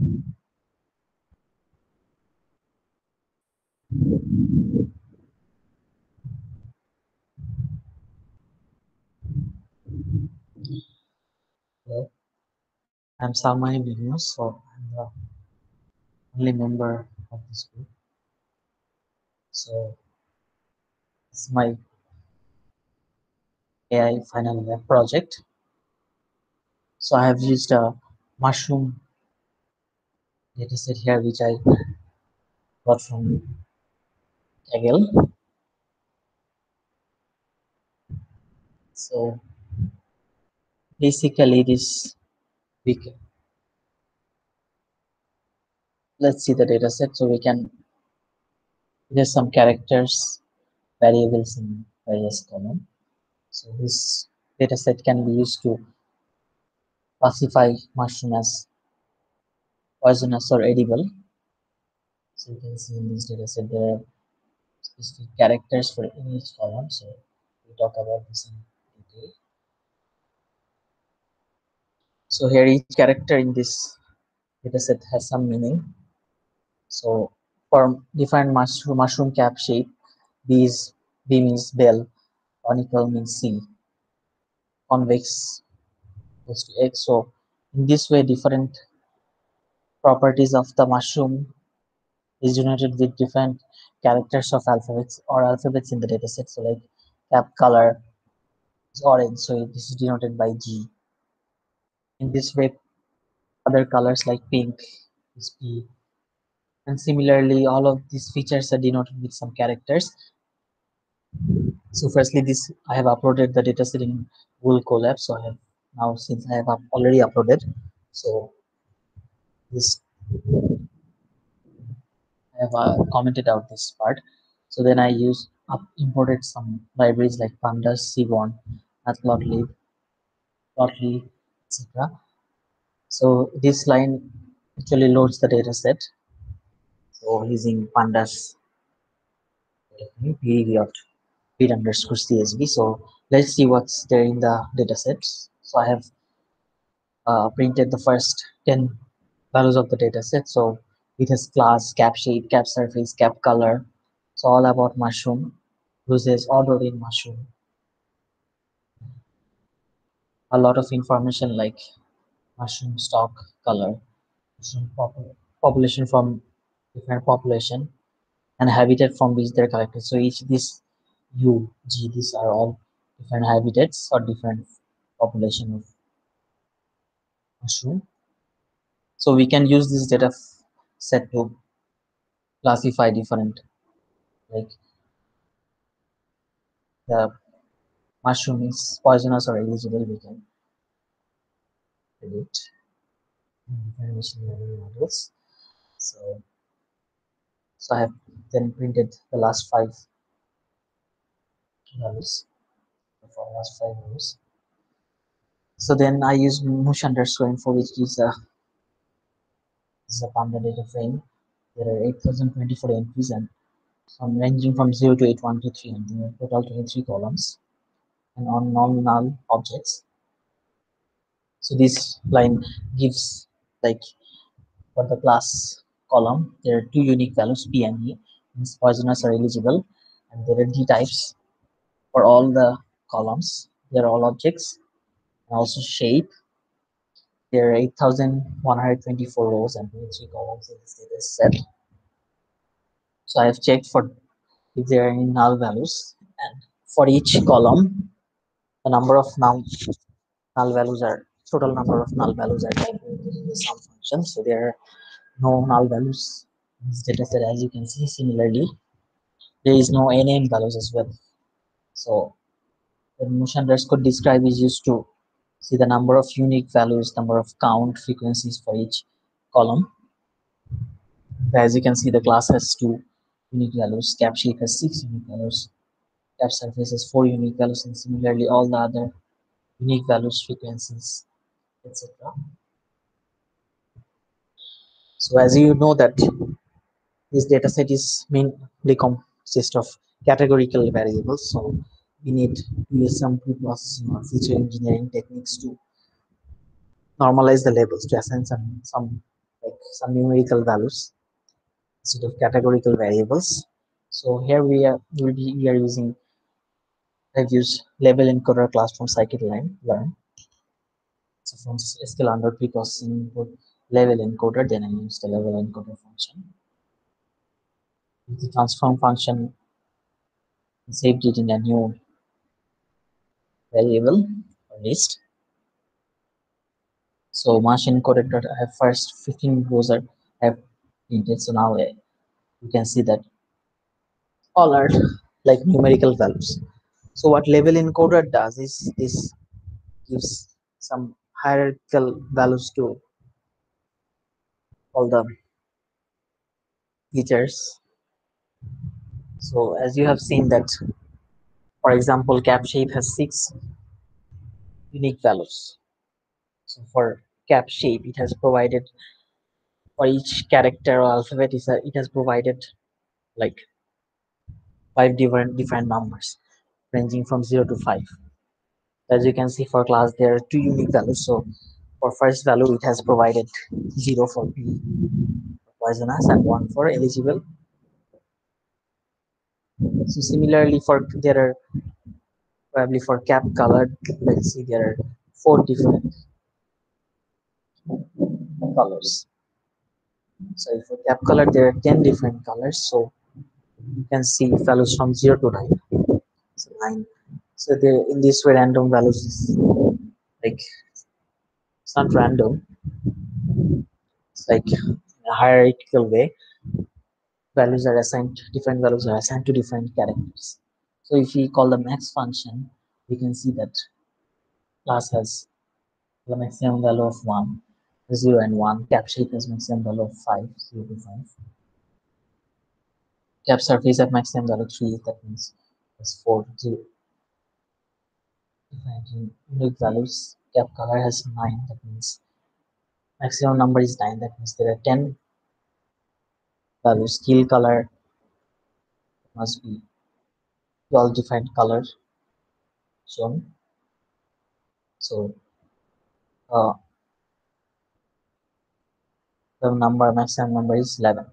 Hello, I'm Salman Ibne, so I'm the only member of this group. So it's my AI final lab project. So I have used a mushroom dataset here, which I got from Kaggle. So basically this we can, let's see the dataset so we can there's some characters variables in various column. So this dataset can be used to classify mushroom as poisonous or edible. So you can see in this dataset there are specific characters for each column. So we talk about this in detail. So here each character in this dataset has some meaning. So for different mushroom, mushroom cap shape, these B means bell, conical means C, convex goes to X. So in this way, different properties of the mushroom is denoted with different characters of alphabets or alphabets in the dataset. So like cap color is orange, so this is denoted by G. In this way, other colors like pink is P. And similarly, all of these features are denoted with some characters. So firstly, this I have uploaded the dataset in Google Colab. So I have now since I have already uploaded, so this I have uh, commented out this part. So then I use up imported some libraries like pandas, seaborn, matplotlib, plotly, etc. So this line actually loads the data set. So using pandas period read underscore CSV. So let's see what's there in the data sets. So I have uh, printed the first 10 values of the data set. So it has class, cap shape, cap surface, cap color. So all about mushroom uses ordered in mushroom. A lot of information like mushroom stalk color, mushroom pop population from different population, and habitat from which they're collected. So each this U, G, these are all different habitats or different population of mushroom. So we can use this data set to classify different like the mushroom is poisonous or eligible we can different machine learning models. So so I have then printed the last five values. For last five rows So then I use mush underscore info which gives a is a panda data frame. There are 8024 entries and some ranging from 0 to 8123 and there are total 23 columns and on non-null objects. So this line gives like for the class column there are two unique values P and E means poisonous are eligible and there are D types for all the columns. They are all objects and also shape there are 8,124 rows and 23 columns in this data set. So I have checked for if there are any null values and for each column, the number of null, null values are total number of null values are calculated in the sum function. So there are no null values in this data set as you can see. Similarly, there is no NaN values as well. So the mush underscore describe is used to see the number of unique values, number of count frequencies for each column. As you can see, the class has two unique values, cap shape has six unique values, cap surface has four unique values, and similarly all the other unique values, frequencies, etc. So as you know that this data set is mainly consist of categorical variables. So we need to use some pre-processing or feature engineering techniques to normalize the labels to assign some some like some numerical values instead of categorical variables. So here we are will be we are using I've used label encoder class from scikit-learn. Learn. So from SQL under preprocessing input label encoder, then I use the label encoder function. With the transform function saved it in a new variable or list. So machine encoded I have first 15 rows are have printed. So now uh, you can see that all are like numerical values. So what label encoder does is this gives some hierarchical values to all the features. So as you have seen that, for example, cap shape has six unique values. So for cap shape, it has provided for each character or alphabet, it has provided like five different different numbers ranging from 0 to 5 as you can see for class there are two unique values. So for first value it has provided 0 for poisonous and 1 for eligible so similarly for there are probably for cap colored let's see there are four different colors. So if for cap color there are 10 different colors. So you can see values from 0 to 9 so 9 so the in this way random values is like it's not random. It's like a hierarchical way values are assigned different values are assigned to different characters. So if we call the max function we can see that class has the maximum value of 1 0 and 1 cap shape has maximum value of 5 0 to 5 cap surface at maximum value 3 that means it's 4 0 defining unique values cap color has 9 that means maximum number is 9 that means there are 10 values gill color must be well defined color shown so uh, the number maximum number is 11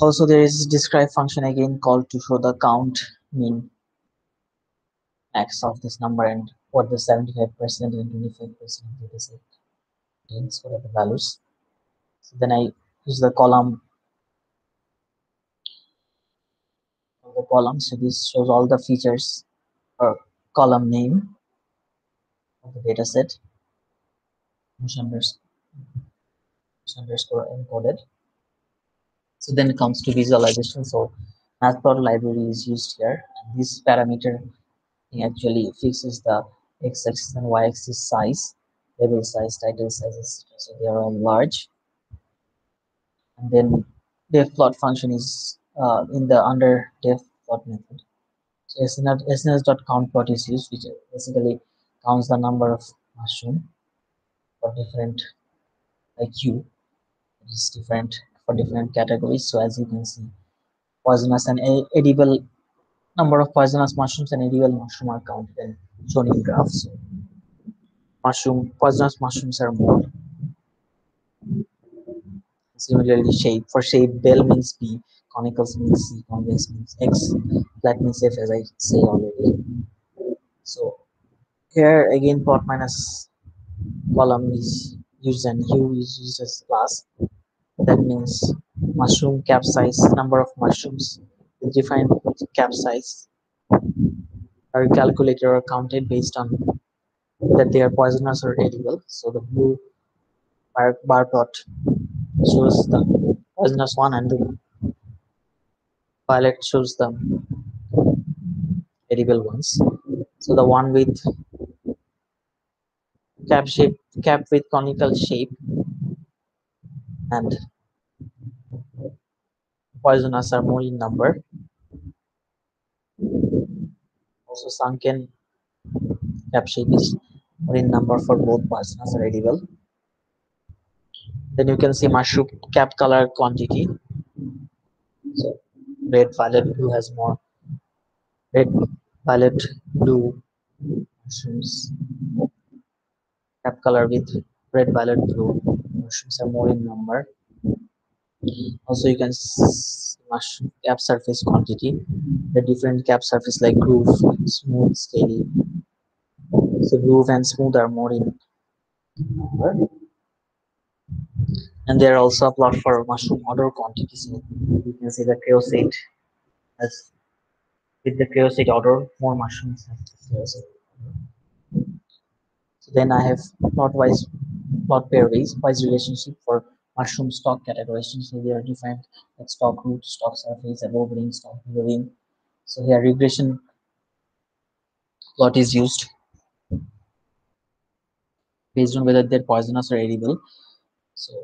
also there is describe function again called to show the count mean max of this number and what the 75 percent and 25 percent of data set means what are the values. So then i use the column. The column so this shows all the features or column name of the data set. Underscore encoded. So then it comes to visualization. So matplotlib library is used here and this parameter actually fixes the x-axis and y-axis size label size title sizes so they are all large and then def plot function is uh, in the under def plot method. So sns, sns.count plot is used which basically counts the number of mushroom for different like you. It is different for different categories. So as you can see poisonous and edible number of poisonous mushrooms and edible mushroom are counted and shown in graphs. So mushroom poisonous mushrooms are more similarly shape for shape bell means P, conicals means c convex means x flat means f as i say already. So here again plot minus column is used and hue is used as class. That means mushroom cap size number of mushrooms with defined cap size. Are calculated or counted based on that they are poisonous or edible. So the blue bar, bar plot shows the poisonous one and the pilot shows the edible ones. So the one with cap shape cap with conical shape and poisonous are more in number. Also sunken cap shape is more in number for both poisonous or edible. Then you can see mushroom cap color quantity. So red, violet, blue has more. Red, violet, blue mushrooms. Cap color with red, violet, blue mushrooms are more in number. Also, you can see mushroom cap surface quantity. The different cap surface like groove, smooth, steady. So groove and smooth are more in number. And there are also a plot for mushroom odor quantity. So you can see the creosote as with the creosote odor, more mushrooms So then I have plot wise plot pair wise wise relationship for mushroom stalk categorization. So they are defined like stalk root, stalk surface, above ring, stalk below ring. So here regression plot is used based on whether they're poisonous or edible. So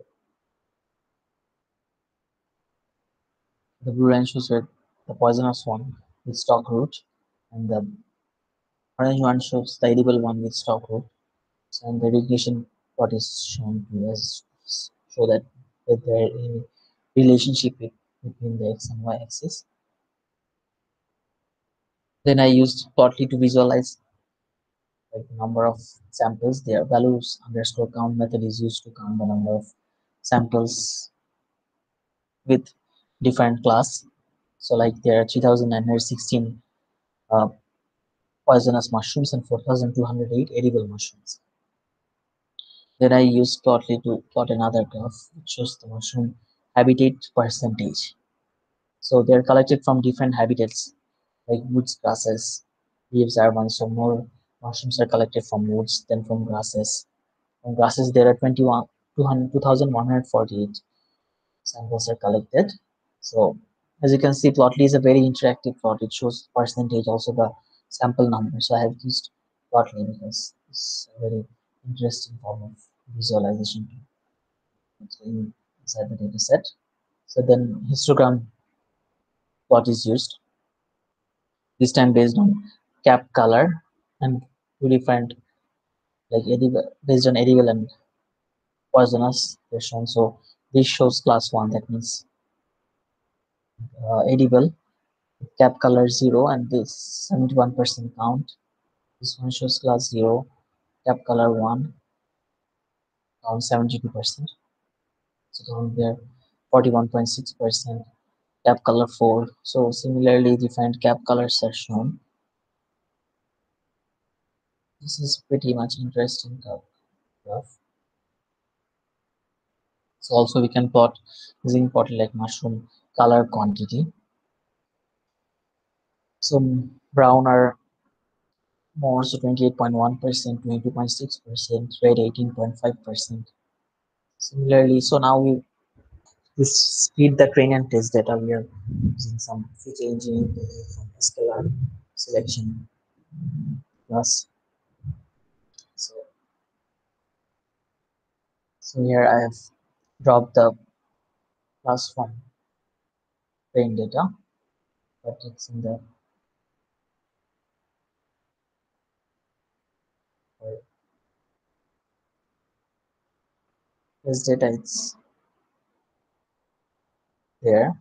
the blue line shows where the poisonous one with stalk root and the orange one shows the edible one with stalk root. So, and the regression plot is shown to us show that that there is a relationship between the x and y axis. Then I used plotly to visualize like number of samples. Their values underscore count method is used to count the number of samples with different class. So like there are 3,916 uh, poisonous mushrooms and 4,208 edible mushrooms. Then I use plotly to plot another graph which shows the mushroom habitat percentage. So they're collected from different habitats like woods, grasses, leaves are one. So more mushrooms are collected from woods then from grasses. From grasses there are 21, 2,148 samples are collected. So as you can see, Plotly is a very interactive plot. It shows percentage, also the sample number. So I have used Plotly because it's a very interesting form of visualization inside the data set. So then histogram plot is used. This time based on cap color and we different like edible based on edible and poisonous shown. So this shows class one, that means uh, edible cap color 0 and this 71% count. This one shows class 0, cap color 1, count 72%. So count there 41.6%, cap color 4. So similarly defined cap colors are shown. This is pretty much interesting graph. So also we can plot using plot like mushroom color quantity. So brown are more, so 28.1%, 22.6%, red 18.5%. Similarly, so now we, we speed the train and test data. We are using some feature engineering from SKLR selection plus. So, so here I have dropped the class from train data, but it's in the this data it's there.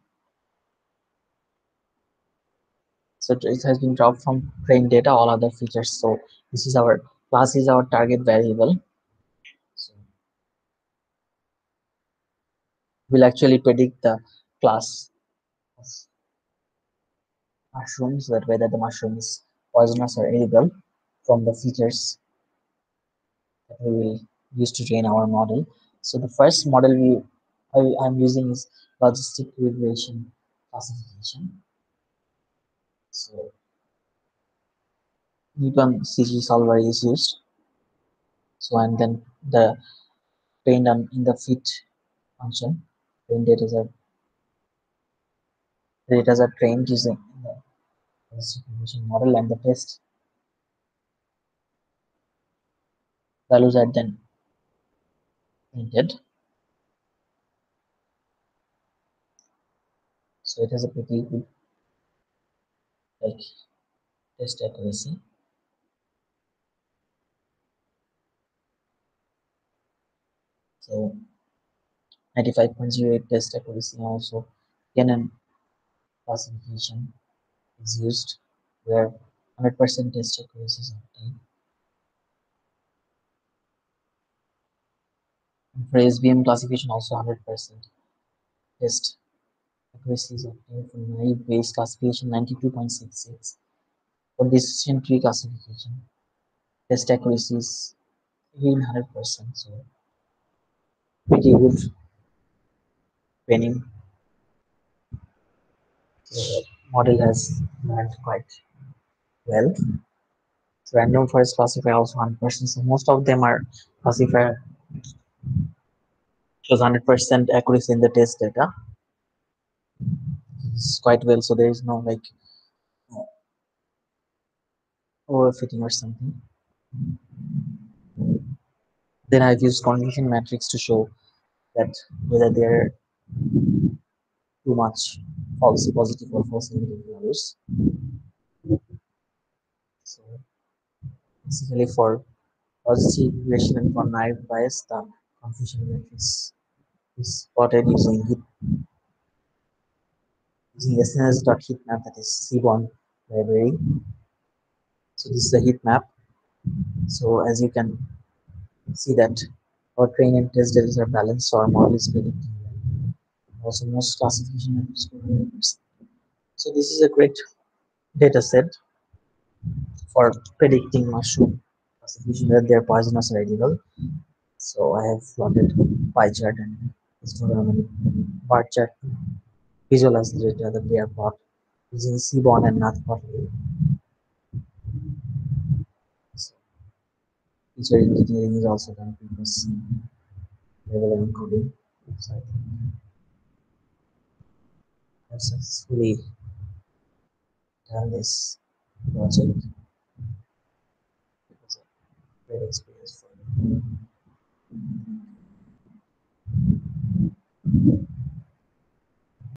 So it has been dropped from train data all other features. So this is our class is our target variable so we'll actually predict the class of mushrooms that whether the mushroom is poisonous or edible from the features that we will use to train our model so the first model we I, am using is logistic regression classification. So Newton CG solver is used. So and then the trained on in the fit function, data are data are trained using the regression model and the test values are then printed. So it has a pretty good like test accuracy. So 95.08 test accuracy also KNN classification is used where 100% test accuracy is obtained. For SVM classification, also 100% test accuracy is obtained for naive Bayes classification 92.66. For decision tree classification, test accuracy is again 100%. So pretty good training. Model has learned quite well. So random forest classifier also 100%. So most of them are classifier shows 100% accuracy in the test data. It's quite well. So there is no like overfitting or something. Then I've used confusion matrix to show that whether they're too much false positive or false negative values. So basically for positive regression and for naive Bayes, the confusion matrix is plotted using heat using SNS.heatmap that is Seaborn library. So this is the heat map. So as you can see that our train and test data are balanced, so our model is predicting most classification So this is a great data set for predicting mushroom classification whether they're poisonous. So I have plotted pie chart and bar chart visualize the data that they are plot using Seaborn and NATPOT. So feature engineering is also done because level I think have successfully done this project. It was a great experience for me.